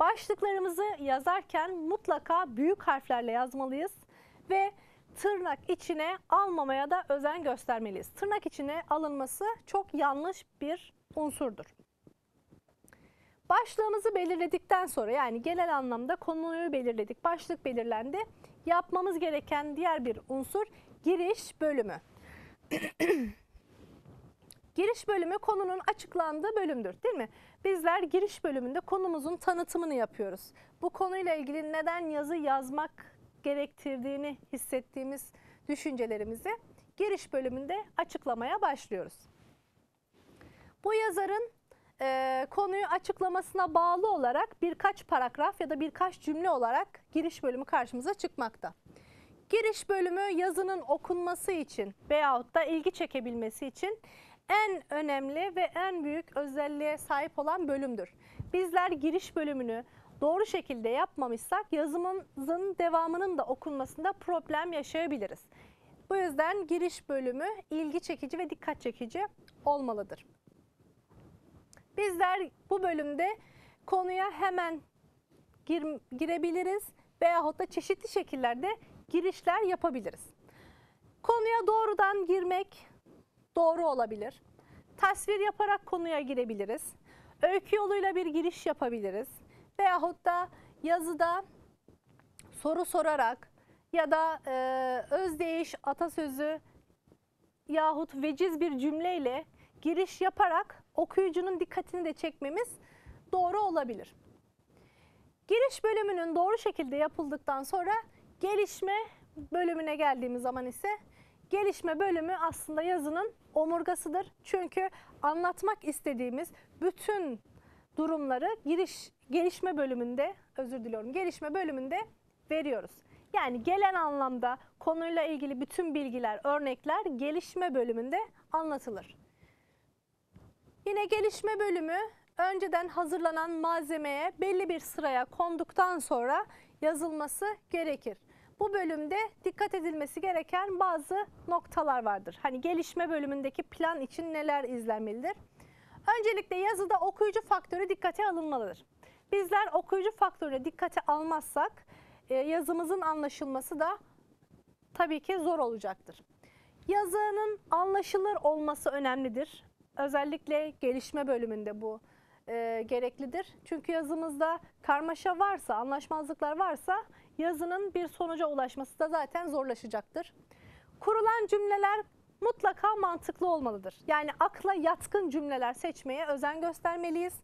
Başlıklarımızı yazarken mutlaka büyük harflerle yazmalıyız ve tırnak içine almamaya da özen göstermeliyiz. Tırnak içine alınması çok yanlış bir unsurdur. Başlığımızı belirledikten sonra yani genel anlamda konuyu belirledik, başlık belirlendi. Yapmamız gereken diğer bir unsur giriş bölümü. Giriş bölümü konunun açıklandığı bölümdür değil mi? Bizler giriş bölümünde konumuzun tanıtımını yapıyoruz. Bu konuyla ilgili neden yazı yazmak gerektirdiğini hissettiğimiz düşüncelerimizi giriş bölümünde açıklamaya başlıyoruz. Bu yazarın e, konuyu açıklamasına bağlı olarak birkaç paragraf ya da birkaç cümle olarak giriş bölümü karşımıza çıkmakta. Giriş bölümü yazının okunması için veyahut da ilgi çekebilmesi için en önemli ve en büyük özelliğe sahip olan bölümdür. Bizler giriş bölümünü doğru şekilde yapmamışsak yazımızın devamının da okunmasında problem yaşayabiliriz. Bu yüzden giriş bölümü ilgi çekici ve dikkat çekici olmalıdır. Bizler bu bölümde konuya hemen gir- girebiliriz veyahut da çeşitli şekillerde girişler yapabiliriz. Konuya doğrudan girmek doğru olabilir. Tasvir yaparak konuya girebiliriz. Öykü yoluyla bir giriş yapabiliriz. Veyahut da yazıda soru sorarak ya da e, özdeyiş, atasözü yahut veciz bir cümleyle giriş yaparak okuyucunun dikkatini de çekmemiz doğru olabilir. Giriş bölümünün doğru şekilde yapıldıktan sonra gelişme bölümüne geldiğimiz zaman ise gelişme bölümü aslında yazının omurgasıdır. Çünkü anlatmak istediğimiz bütün durumları giriş gelişme bölümünde özür diliyorum gelişme bölümünde veriyoruz. Yani gelen anlamda konuyla ilgili bütün bilgiler, örnekler gelişme bölümünde anlatılır. Yine gelişme bölümü önceden hazırlanan malzemeye belli bir sıraya konduktan sonra yazılması gerekir. Bu bölümde dikkat edilmesi gereken bazı noktalar vardır. Hani gelişme bölümündeki plan için neler izlenmelidir? Öncelikle yazıda okuyucu faktörü dikkate alınmalıdır. Bizler okuyucu faktörüne dikkate almazsak e, yazımızın anlaşılması da tabii ki zor olacaktır. Yazının anlaşılır olması önemlidir. Özellikle gelişme bölümünde bu e, gereklidir. Çünkü yazımızda karmaşa varsa, anlaşmazlıklar varsa yazının bir sonuca ulaşması da zaten zorlaşacaktır. Kurulan cümleler mutlaka mantıklı olmalıdır. Yani akla yatkın cümleler seçmeye özen göstermeliyiz.